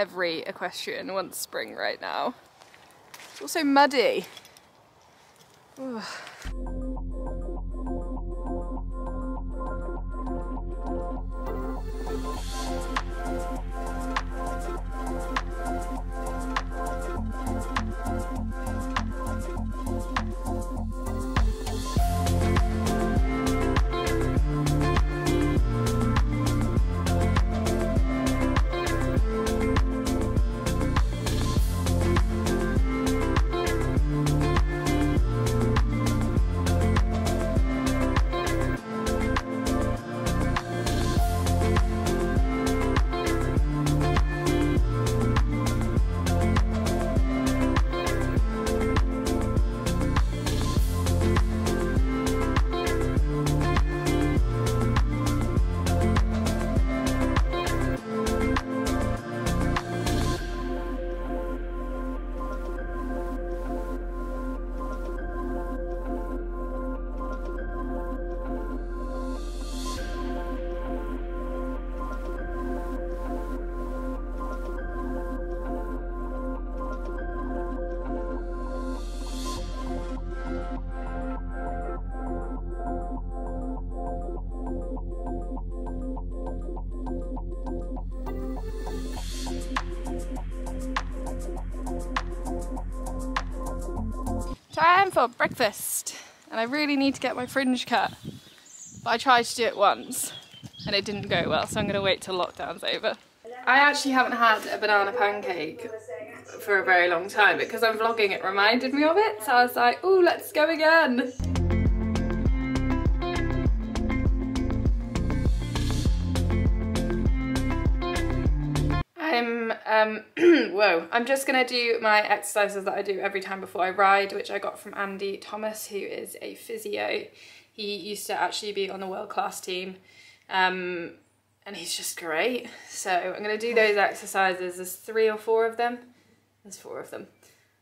every equestrian wants spring right now. It's also muddy. For breakfast. And I really need to get my fringe cut. But I tried to do it once and it didn't go well, so I'm gonna wait till lockdown's over. I actually haven't had a banana pancake for a very long time because I'm vlogging it reminded me of it. So I was like, oh, let's go again. Um, whoa, I'm just gonna do my exercises that I do every time before I ride, which I got from Andy Thomas, who is a physio. He used to actually be on the world class team, um, and he's just great. So I'm gonna do those exercises. There's three or four of them. There's four of them.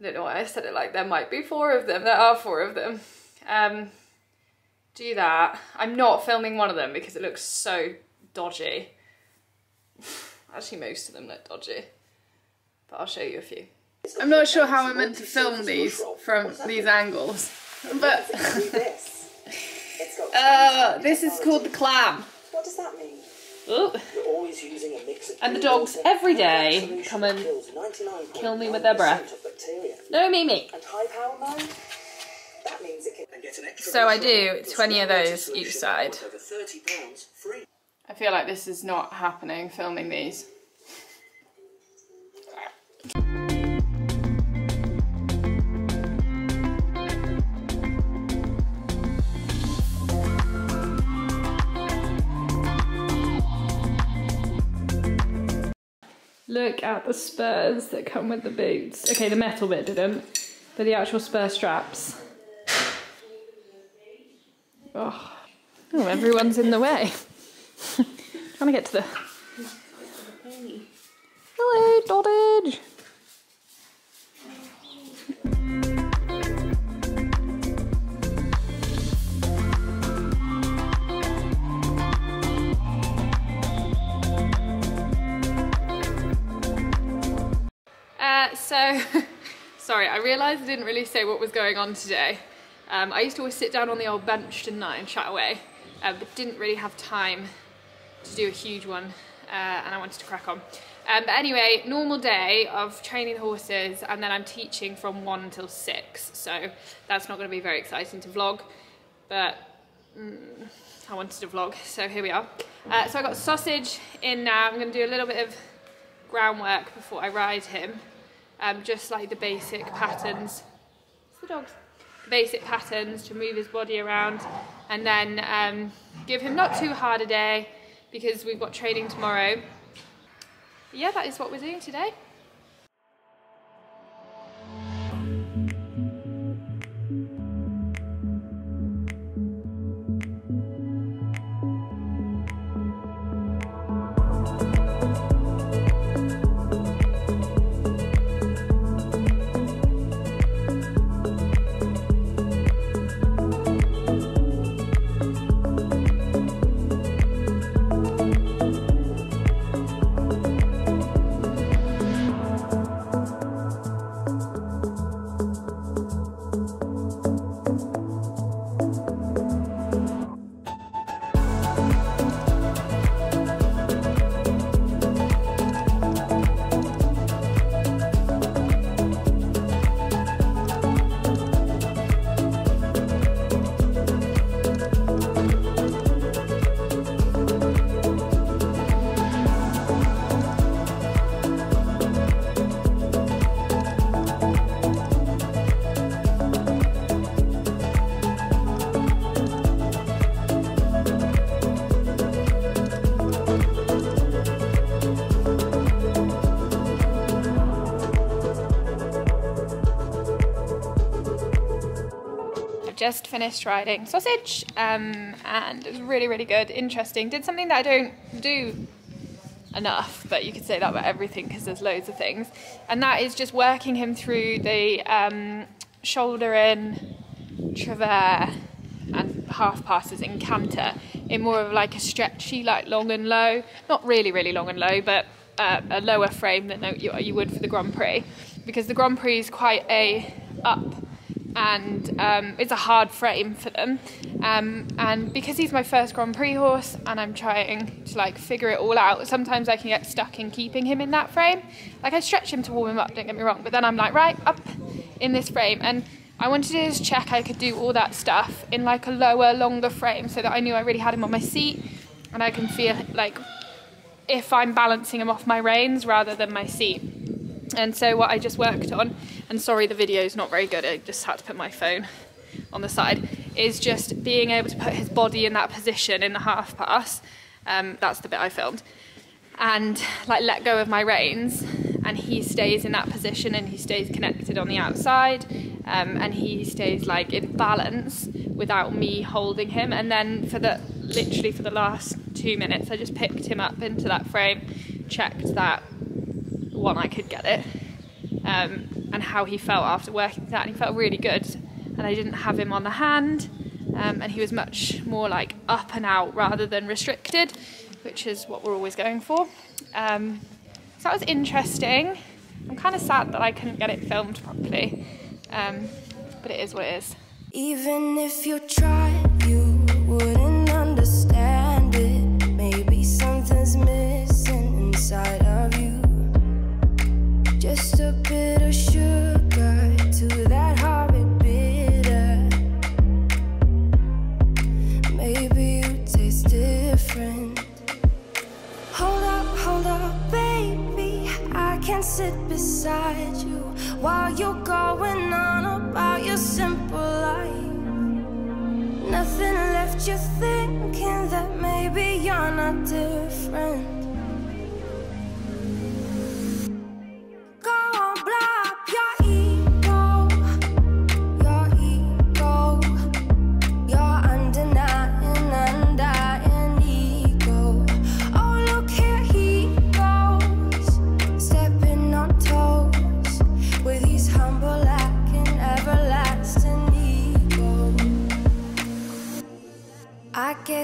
I don't know why I said it like there might be four of them. There are four of them. Um, do that. I'm not filming one of them because it looks so dodgy. Actually, most of them look dodgy, but I'll show you a few. I'm not sure how I'm meant to film these from these angles, but uh, this is called the clam. What does that mean? Ooh. Always using a mix And the dogs every day come and kill me with their breath. No, Mimi. And high power mode? That means it can and get an extra So I do 20 of those each side. worth Over 30 pounds free. I feel like this is not happening, filming these. Look at the spurs that come with the boots. Okay, the metal bit didn't, but the actual spur straps. Oh, oh everyone's in the way. Trying to get to the. Hello, Dottage. Uh, so, sorry, I realised I didn't really say what was going on today. Um, I used to always sit down on the old bench, didn't I, and chat away, uh, but didn't really have time to do a huge one, uh, and I wanted to crack on. Um, but anyway, normal day of training horses, and then I'm teaching from one till six, so that's not going to be very exciting to vlog, but mm, I wanted to vlog, so here we are. Uh, so I got sausage in now. I'm going to do a little bit of groundwork before I ride him, um, just like the basic patterns. It's the dogs. The basic patterns to move his body around, and then um, give him not too hard a day because we've got training tomorrow. Yeah, that is what we're doing today. Finished riding sausage um, and it was really, really good, interesting. Did something that I don't do enough, but you could say that about everything because there's loads of things. And that is just working him through the um, shoulder in, travers, and half passes in canter in more of like a stretchy, like long and low. Not really, really long and low, but uh, a lower frame than you, you would for the Grand Prix because the Grand Prix is quite a up and um, it's a hard frame for them. Um, and because he's my first Grand Prix horse and I'm trying to like figure it all out, sometimes I can get stuck in keeping him in that frame. Like I stretch him to warm him up, don't get me wrong, but then I'm like, right, up in this frame. And I wanted to just check I could do all that stuff in like a lower, longer frame so that I knew I really had him on my seat and I can feel like if I'm balancing him off my reins rather than my seat. And so what I just worked on, and sorry the video is not very good, I just had to put my phone on the side, is just being able to put his body in that position in the half pass. Um, that's the bit I filmed. And like let go of my reins and he stays in that position and he stays connected on the outside um, and he stays like in balance without me holding him and then for the literally for the last two minutes I just picked him up into that frame checked that one I could get it um, and how he felt after working that and he felt really good and I didn't have him on the hand um, and he was much more like up and out rather than restricted which is what we're always going for. Um, so that was interesting. I'm kind of sad that I couldn't get it filmed properly um, but it is what it is. Even if you tried, you wouldn't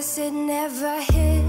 guess it never hit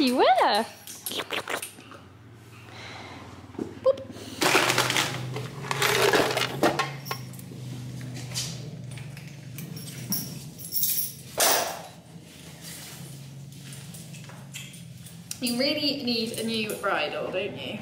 were. Boop. You really need a new bridle, don't you?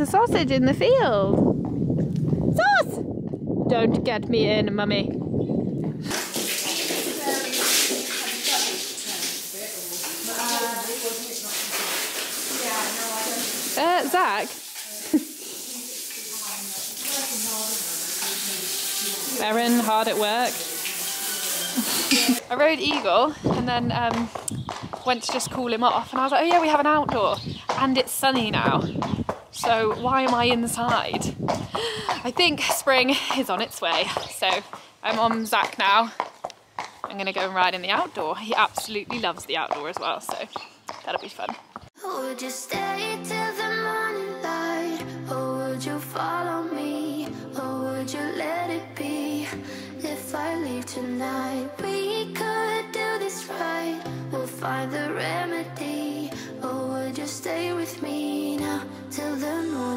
A sausage in the field. Sauce! Don't get me in, mummy. Uh, Zach? Erin, hard at work. I rode Eagle and then um, went to just cool him off and I was like, oh yeah, we have an outdoor and it's sunny now. So why am I inside? I think spring is on its way. So I'm on Zach now. I'm gonna go and ride in the outdoor. He absolutely loves the outdoor as well, so that'll be fun. Would you stay till the morning light? Or would you follow me? Or would you let it be? If I leave tonight, we could do this right. We'll find the remedy. Or would you stay with me till the morning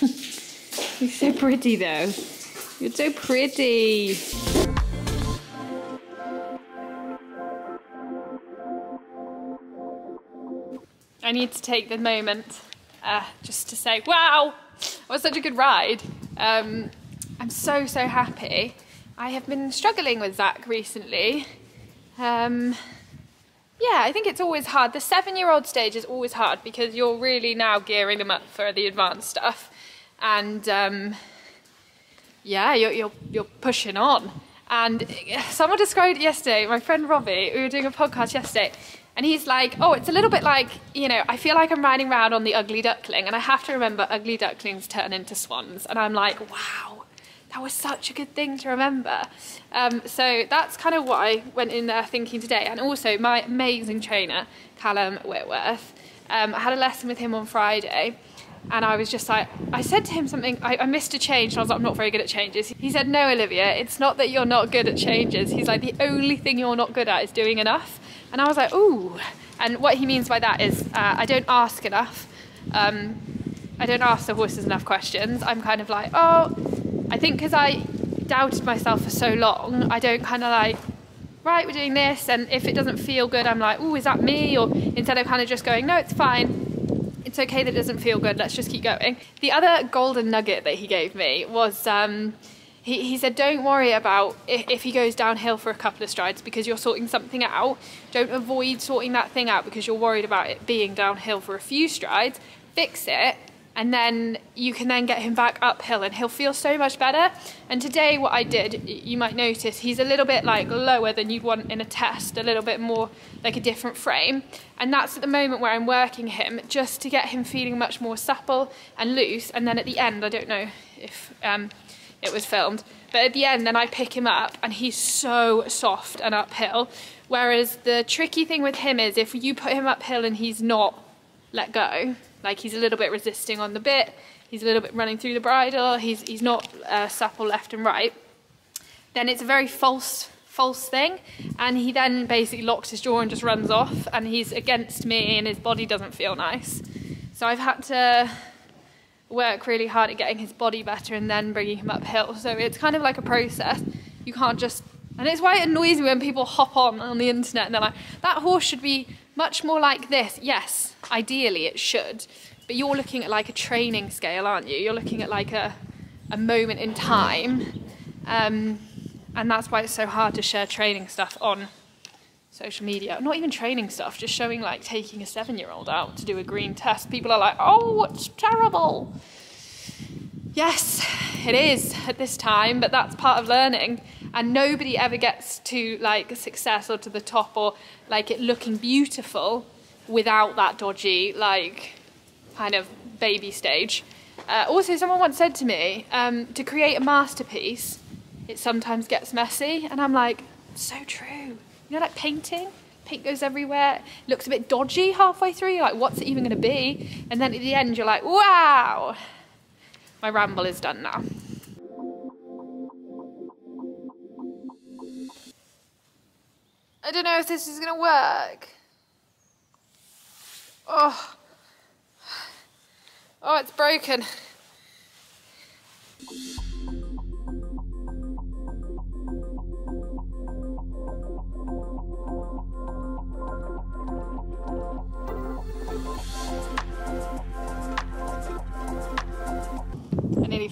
You're so pretty though. You're so pretty. I need to take the moment uh, just to say, wow, it was such a good ride. Um, I'm so, so happy. I have been struggling with Zach recently. Um, yeah, I think it's always hard. The seven year old stage is always hard because you're really now gearing them up for the advanced stuff. And um, yeah, you're, you're, you're pushing on. And someone described it yesterday, my friend Robbie, we were doing a podcast yesterday, and he's like, oh, it's a little bit like, you know, I feel like I'm riding around on the ugly duckling, and I have to remember ugly ducklings turn into swans. And I'm like, wow, that was such a good thing to remember. Um, so that's kind of what I went in there thinking today. And also my amazing trainer, Callum Whitworth, um, I had a lesson with him on Friday and I was just like, I said to him something, I, I missed a change and I was like, I'm not very good at changes. He said, no, Olivia, it's not that you're not good at changes. He's like, the only thing you're not good at is doing enough. And I was like, ooh. And what he means by that is uh, I don't ask enough. Um, I don't ask the horses enough questions. I'm kind of like, oh, I think because I doubted myself for so long, I don't kind of like, right, we're doing this, and if it doesn't feel good, I'm like, oh, is that me? Or instead of kind of just going, no, it's fine. It's okay that it doesn't feel good. Let's just keep going. The other golden nugget that he gave me was um, he, he said, don't worry about if, if he goes downhill for a couple of strides because you're sorting something out. Don't avoid sorting that thing out because you're worried about it being downhill for a few strides. Fix it and then you can then get him back uphill and he'll feel so much better. And today what I did, you might notice he's a little bit like lower than you'd want in a test, a little bit more like a different frame. And that's at the moment where I'm working him just to get him feeling much more supple and loose. And then at the end, I don't know if um, it was filmed. But at the end, then I pick him up and he's so soft and uphill. Whereas the tricky thing with him is if you put him uphill and he's not let go, like he's a little bit resisting on the bit, he's a little bit running through the bridle, he's, he's not uh, supple left and right, then it's a very false false thing and he then basically locks his jaw and just runs off and he's against me and his body doesn't feel nice. So I've had to work really hard at getting his body better and then bringing him uphill. So it's kind of like a process. You can't just, and it's why it annoys me when people hop on on the internet and they're like, that horse should be much more like this. Yes, ideally it should, but you're looking at like a training scale, aren't you? You're looking at like a, a moment in time. Um, and that's why it's so hard to share training stuff on social media. Not even training stuff, just showing like taking a seven year old out to do a green test. People are like, oh, it's terrible. Yes, it is at this time, but that's part of learning. And nobody ever gets to like success or to the top or like it looking beautiful without that dodgy, like kind of baby stage. Uh, also, someone once said to me, um, to create a masterpiece, it sometimes gets messy. And I'm like, so true. You know, like painting? Paint goes everywhere, looks a bit dodgy halfway through. You're like, what's it even going to be? And then at the end, you're like, wow. My ramble is done now. I don't know if this is to work. Oh. Oh, it's broken.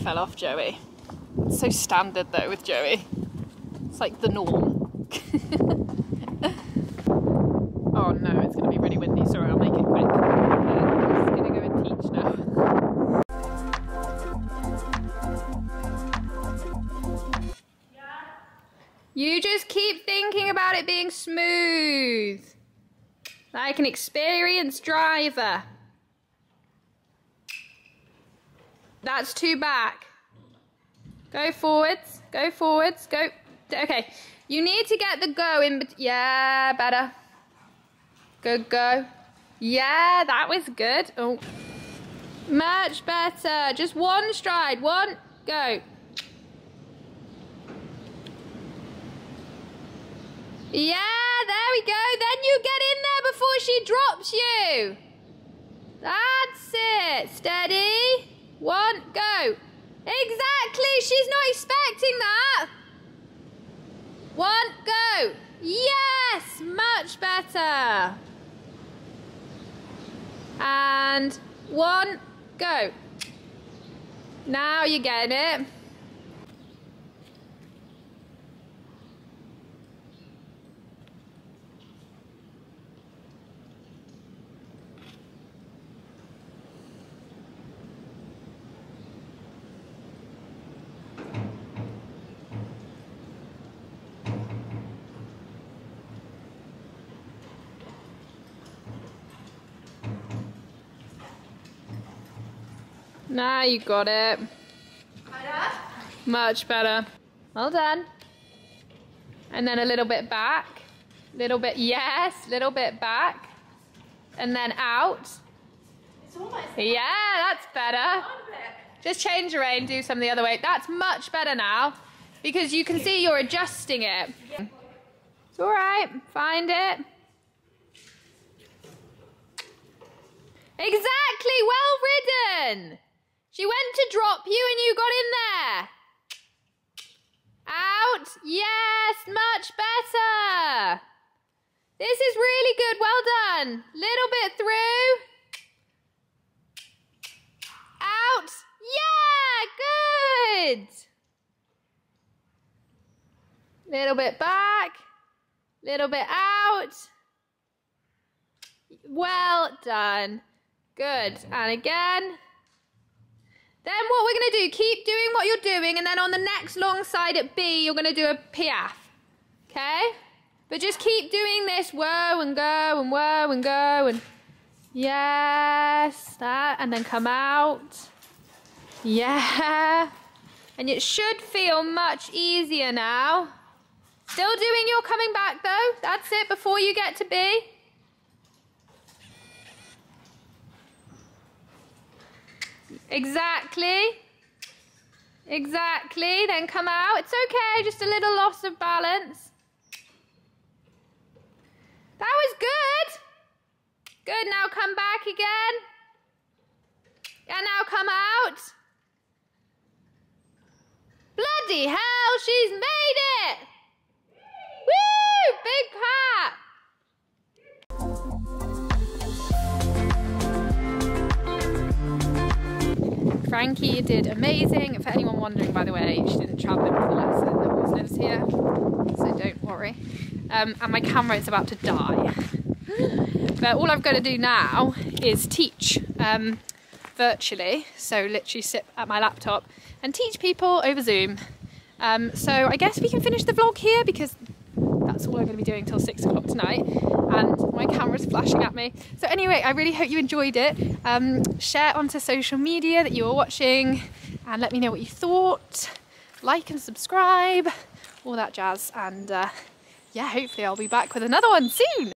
Fell off Joey. It's so standard though with Joey. It's like the norm. oh no, it's gonna be really windy. Sorry, I'll make it quick. Uh, I'm just gonna go and teach now. You just keep thinking about it being smooth. Like an experienced driver. That's two back. Go forwards, go forwards, go. Okay, you need to get the go in. Yeah, better. Good go. Yeah, that was good. Oh, much better. Just one stride. One, go. Yeah, there we go. Then you get in there before she drops you. That's it. Steady. One, go. Exactly. She's not expecting that. One, go. Yes, much better. And one, go. Now you're getting it. Now you got it. Much better. Well done. And then a little bit back. Little bit, yes, little bit back. And then out. Yeah, that's better. Just change your rein, do some the other way. That's much better now because you can see you're adjusting it. It's all right, find it. Exactly, well ridden. She went to drop you and you got in there. Out. Yes, much better. This is really good. Well done. Little bit through. Out. Yeah, good. Little bit back. Little bit out. Well done. Good. And again. Then what we're going to do, keep doing what you're doing, and then on the next long side at B, you're going to do a piaffe. Okay? But just keep doing this, whoa and go and whoa and go and yes, that, and then come out. Yeah. And it should feel much easier now. Still doing your coming back though. That's it before you get to B. Exactly. Exactly. Then come out. It's okay. Just a little loss of balance. That was good. Good. Now come back again. And now come out. Bloody hell, she's made it. Woo! Big clap. Frankie did amazing. For anyone wondering, by the way, she didn't travel in for the lesson. No one lives here, so don't worry. Um, and my camera is about to die. but all I've got to do now is teach um, virtually. So literally sit at my laptop and teach people over Zoom. Um, so I guess we can finish the vlog here because that's all I'm going to be doing till six o'clock tonight and my camera's flashing at me. So anyway, I really hope you enjoyed it. Um, share onto social media that you were watching and let me know what you thought. Like and subscribe, all that jazz. And uh, yeah, hopefully I'll be back with another one soon.